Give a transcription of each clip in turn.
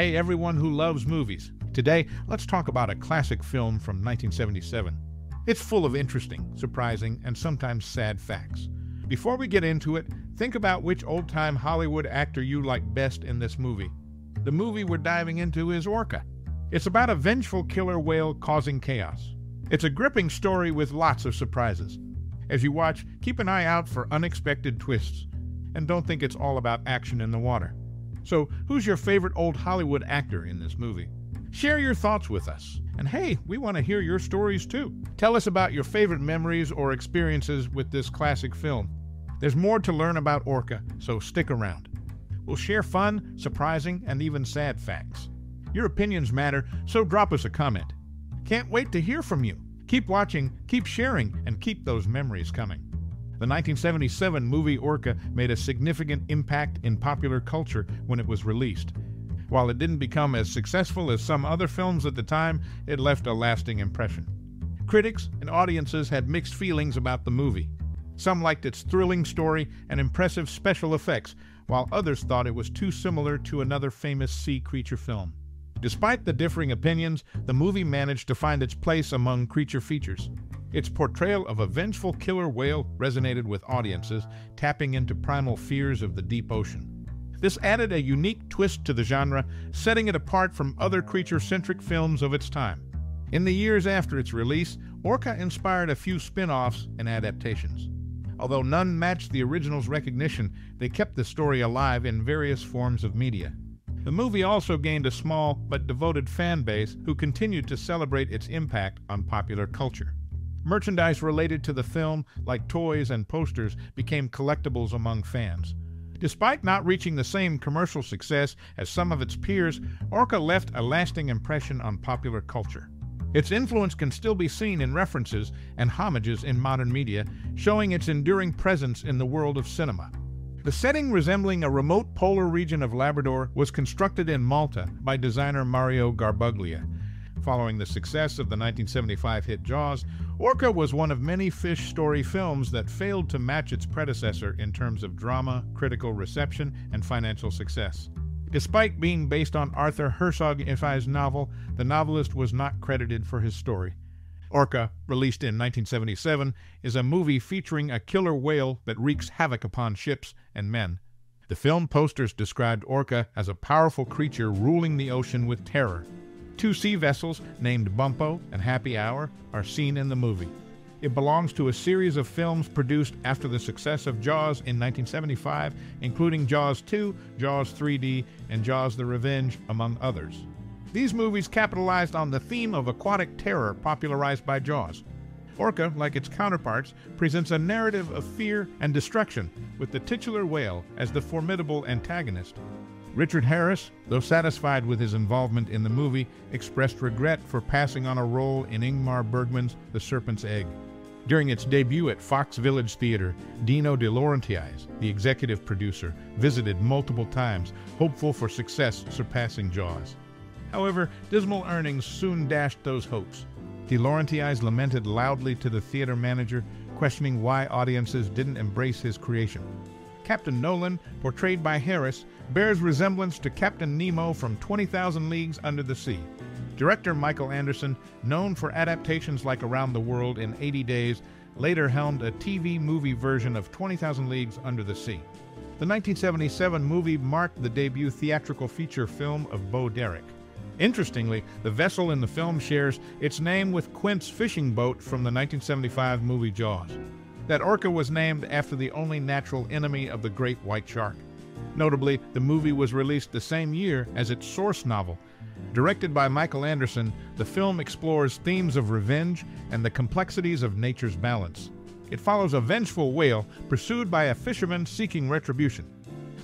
Hey, everyone who loves movies. Today, let's talk about a classic film from 1977. It's full of interesting, surprising, and sometimes sad facts. Before we get into it, think about which old time Hollywood actor you like best in this movie. The movie we're diving into is Orca. It's about a vengeful killer whale causing chaos. It's a gripping story with lots of surprises. As you watch, keep an eye out for unexpected twists, and don't think it's all about action in the water. So, who's your favorite old Hollywood actor in this movie? Share your thoughts with us. And hey, we want to hear your stories too. Tell us about your favorite memories or experiences with this classic film. There's more to learn about Orca, so stick around. We'll share fun, surprising, and even sad facts. Your opinions matter, so drop us a comment. Can't wait to hear from you. Keep watching, keep sharing, and keep those memories coming. The 1977 movie Orca made a significant impact in popular culture when it was released. While it didn't become as successful as some other films at the time, it left a lasting impression. Critics and audiences had mixed feelings about the movie. Some liked its thrilling story and impressive special effects, while others thought it was too similar to another famous sea creature film. Despite the differing opinions, the movie managed to find its place among creature features. Its portrayal of a vengeful killer whale resonated with audiences, tapping into primal fears of the deep ocean. This added a unique twist to the genre, setting it apart from other creature-centric films of its time. In the years after its release, Orca inspired a few spin-offs and adaptations. Although none matched the original's recognition, they kept the story alive in various forms of media. The movie also gained a small but devoted fan base who continued to celebrate its impact on popular culture. Merchandise related to the film, like toys and posters, became collectibles among fans. Despite not reaching the same commercial success as some of its peers, Orca left a lasting impression on popular culture. Its influence can still be seen in references and homages in modern media, showing its enduring presence in the world of cinema. The setting resembling a remote polar region of Labrador was constructed in Malta by designer Mario Garbuglia. Following the success of the 1975 hit Jaws, Orca was one of many fish story films that failed to match its predecessor in terms of drama, critical reception, and financial success. Despite being based on Arthur Herzog Ifai's novel, the novelist was not credited for his story. Orca, released in 1977, is a movie featuring a killer whale that wreaks havoc upon ships and men. The film posters described Orca as a powerful creature ruling the ocean with terror. Two sea vessels, named Bumpo and Happy Hour, are seen in the movie. It belongs to a series of films produced after the success of Jaws in 1975, including Jaws 2, Jaws 3D, and Jaws the Revenge, among others. These movies capitalized on the theme of aquatic terror popularized by Jaws. Orca, like its counterparts, presents a narrative of fear and destruction, with the titular whale as the formidable antagonist. Richard Harris, though satisfied with his involvement in the movie, expressed regret for passing on a role in Ingmar Bergman's The Serpent's Egg. During its debut at Fox Village Theater, Dino De Laurentiis, the executive producer, visited multiple times, hopeful for success surpassing Jaws. However, dismal earnings soon dashed those hopes. De Laurentiis lamented loudly to the theater manager, questioning why audiences didn't embrace his creation. Captain Nolan, portrayed by Harris, bears resemblance to Captain Nemo from 20,000 Leagues Under the Sea. Director Michael Anderson, known for adaptations like Around the World in 80 Days, later helmed a TV movie version of 20,000 Leagues Under the Sea. The 1977 movie marked the debut theatrical feature film of Bo Derek. Interestingly, the vessel in the film shares its name with Quint's fishing boat from the 1975 movie Jaws. That orca was named after the only natural enemy of the great white shark. Notably, the movie was released the same year as its source novel. Directed by Michael Anderson, the film explores themes of revenge and the complexities of nature's balance. It follows a vengeful whale pursued by a fisherman seeking retribution.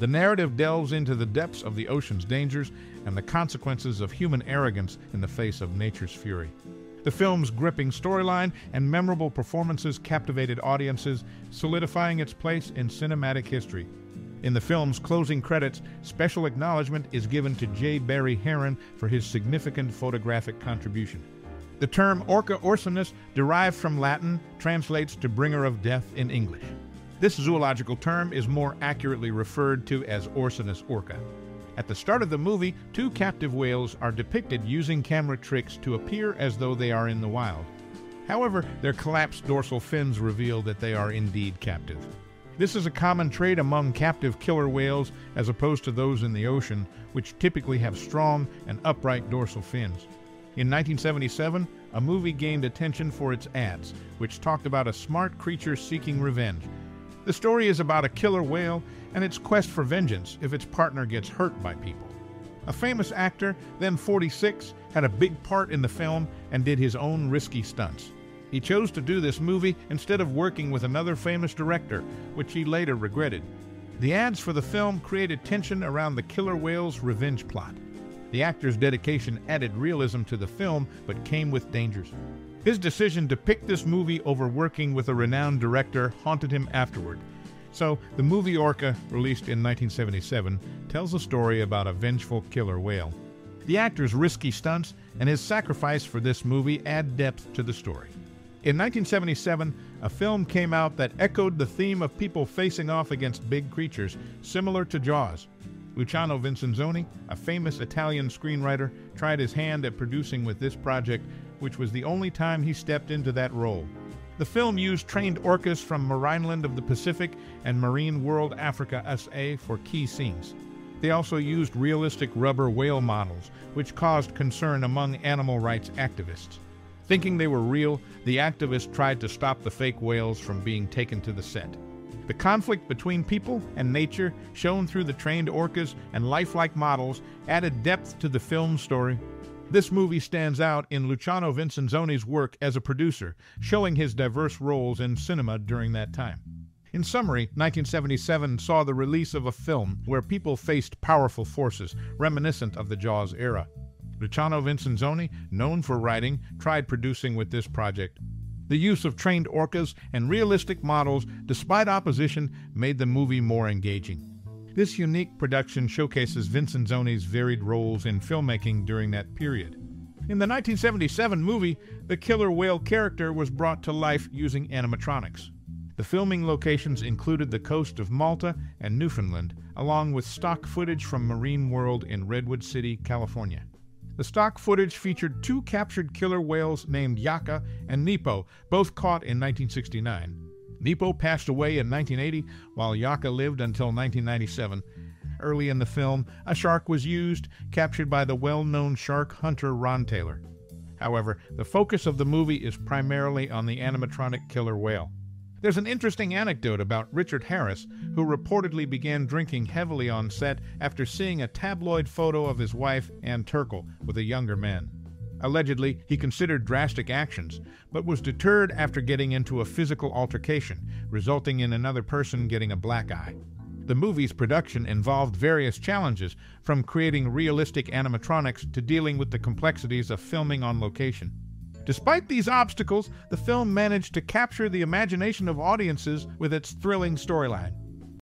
The narrative delves into the depths of the ocean's dangers and the consequences of human arrogance in the face of nature's fury. The film's gripping storyline and memorable performances captivated audiences, solidifying its place in cinematic history. In the film's closing credits, special acknowledgement is given to J. Barry Heron for his significant photographic contribution. The term Orca ursinus, derived from Latin, translates to bringer of death in English. This zoological term is more accurately referred to as Ursinus orca. At the start of the movie, two captive whales are depicted using camera tricks to appear as though they are in the wild. However, their collapsed dorsal fins reveal that they are indeed captive. This is a common trait among captive killer whales as opposed to those in the ocean, which typically have strong and upright dorsal fins. In 1977, a movie gained attention for its ads, which talked about a smart creature seeking revenge. The story is about a killer whale and its quest for vengeance if its partner gets hurt by people. A famous actor, then 46, had a big part in the film and did his own risky stunts. He chose to do this movie instead of working with another famous director, which he later regretted. The ads for the film created tension around the killer whale's revenge plot. The actor's dedication added realism to the film, but came with dangers. His decision to pick this movie over working with a renowned director haunted him afterward. So, the movie Orca, released in 1977, tells a story about a vengeful killer whale. The actor's risky stunts and his sacrifice for this movie add depth to the story. In 1977, a film came out that echoed the theme of people facing off against big creatures, similar to Jaws. Luciano Vincenzoni, a famous Italian screenwriter, tried his hand at producing with this project, which was the only time he stepped into that role. The film used trained orcas from Marineland of the Pacific and Marine World Africa SA for key scenes. They also used realistic rubber whale models, which caused concern among animal rights activists. Thinking they were real, the activists tried to stop the fake whales from being taken to the set. The conflict between people and nature, shown through the trained orcas and lifelike models, added depth to the film's story. This movie stands out in Luciano Vincenzoni's work as a producer, showing his diverse roles in cinema during that time. In summary, 1977 saw the release of a film where people faced powerful forces, reminiscent of the Jaws era. Luciano Vincenzoni, known for writing, tried producing with this project. The use of trained orcas and realistic models, despite opposition, made the movie more engaging. This unique production showcases Vincenzoni's varied roles in filmmaking during that period. In the 1977 movie, the killer whale character was brought to life using animatronics. The filming locations included the coast of Malta and Newfoundland, along with stock footage from Marine World in Redwood City, California. The stock footage featured two captured killer whales named Yaka and Nepo, both caught in 1969. Nepo passed away in 1980, while Yaka lived until 1997. Early in the film, a shark was used, captured by the well known shark hunter Ron Taylor. However, the focus of the movie is primarily on the animatronic killer whale. There's an interesting anecdote about Richard Harris, who reportedly began drinking heavily on set after seeing a tabloid photo of his wife, Ann Turkel, with a younger man. Allegedly, he considered drastic actions, but was deterred after getting into a physical altercation, resulting in another person getting a black eye. The movie's production involved various challenges, from creating realistic animatronics to dealing with the complexities of filming on location. Despite these obstacles, the film managed to capture the imagination of audiences with its thrilling storyline.